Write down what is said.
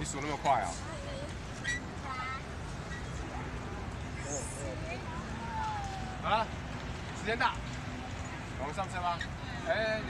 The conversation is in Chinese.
你数那么快啊？好了，时间到，我们上车吧。哎。